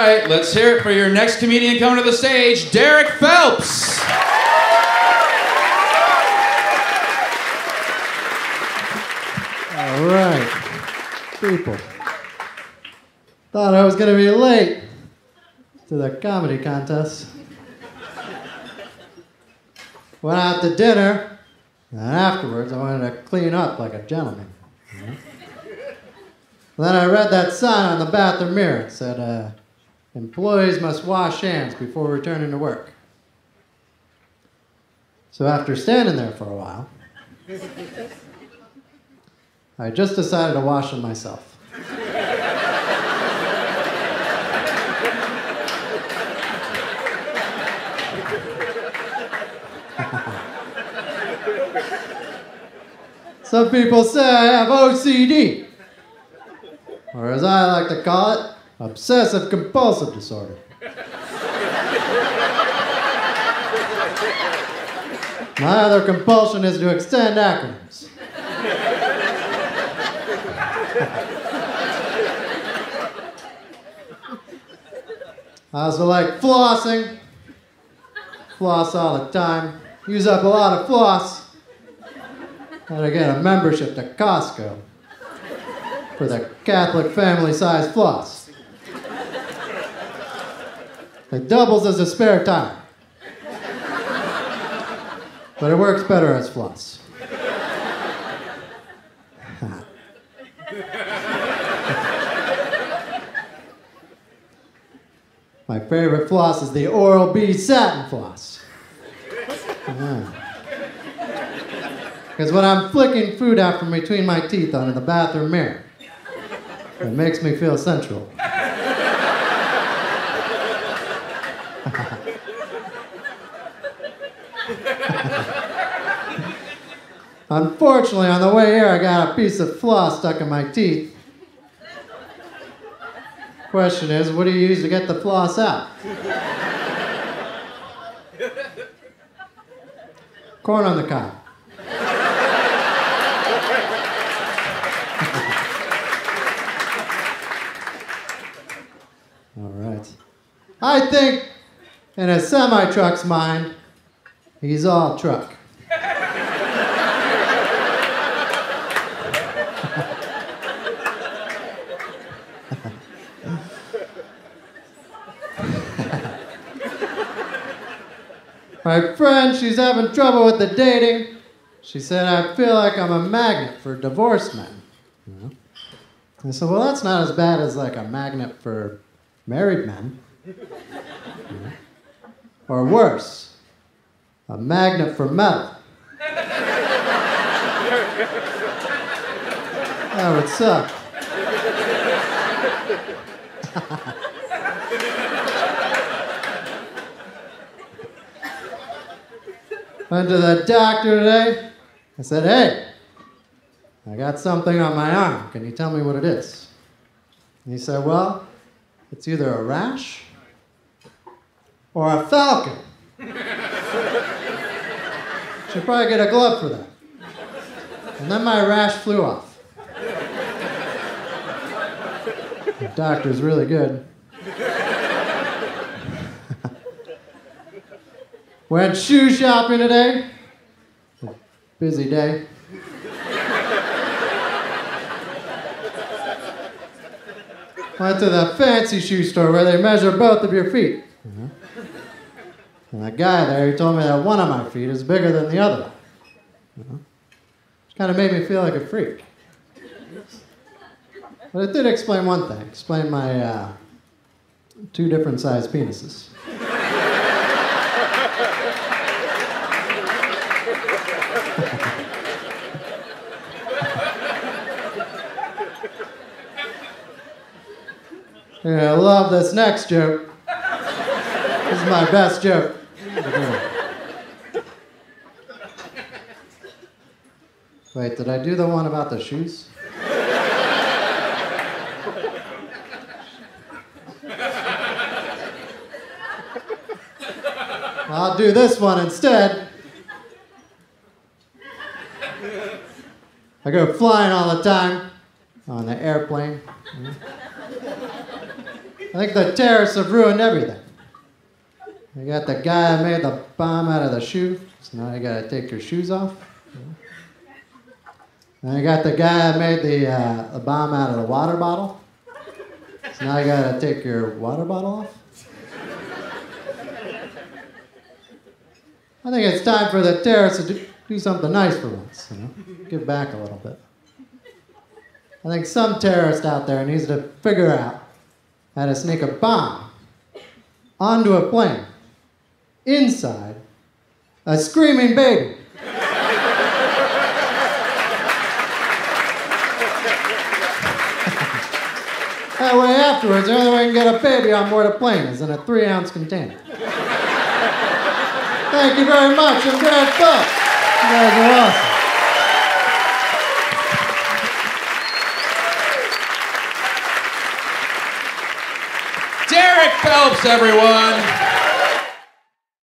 right, let's hear it for your next comedian coming to the stage, Derek Phelps. All right, people. Thought I was gonna be late to the comedy contest. Went out to dinner, and afterwards I wanted to clean up like a gentleman. you know? Then I read that sign on the bathroom mirror. It said, uh, employees must wash hands before returning to work. So after standing there for a while, I just decided to wash them myself. Some people say I have OCD, or as I like to call it, obsessive compulsive disorder. My other compulsion is to extend acronyms. I also like flossing. Floss all the time. Use up a lot of floss. And I get a membership to Costco for the Catholic family size floss. It doubles as a spare tire. But it works better as floss. My favorite floss is the Oral B satin floss. Uh-huh. Because when I'm flicking food out from between my teeth onto the bathroom mirror, it makes me feel sensual. Unfortunately, on the way here, I got a piece of floss stuck in my teeth. Question is, what do you use to get the floss out? Corn on the cob. All right. I think, in a semi truck's mind, he's our truck. My friend, she's having trouble with the dating. She said, I feel like I'm a magnet for divorced men. I said, well, that's not as bad as like a magnet for married men. Or worse, a magnet for metal. That would suck. Went to the doctor today. I said, hey, I got something on my arm. Can you tell me what it is? And he said, well, it's either a rash or a falcon. Should probably get a glove for that. And then my rash flew off. The doctor's really good. Went shoe shopping today. Busy day. Went to the fancy shoe store where they measure both of your feet. Mm-hmm. And the guy there, he told me that one of my feet is bigger than the other. Which kind of made me feel like a freak. But it did explain one thing. Explain my uh, two different sized penises. Yeah, I love this next joke. This is my best joke. Wait, did I do the one about the shoes? I'll do this one instead. I go flying all the time on the airplane. I think the terrorists have ruined everything. You got the guy that made the bomb out of the shoe, so now you gotta take your shoes off. Then you got the guy that made the, uh, the bomb out of the water bottle, so now you gotta take your water bottle off. I think it's time for the terrorists to do, do something nice for once, you know, give back a little bit. I think some terrorist out there needs to figure out how to sneak a bomb onto a plane inside a screaming baby. that way, afterwards, the only way you can get a baby on board a plane is in a three ounce container. Thank you very much. I'm Brad Phelps. You guys are awesome. Derek Phelps, everyone.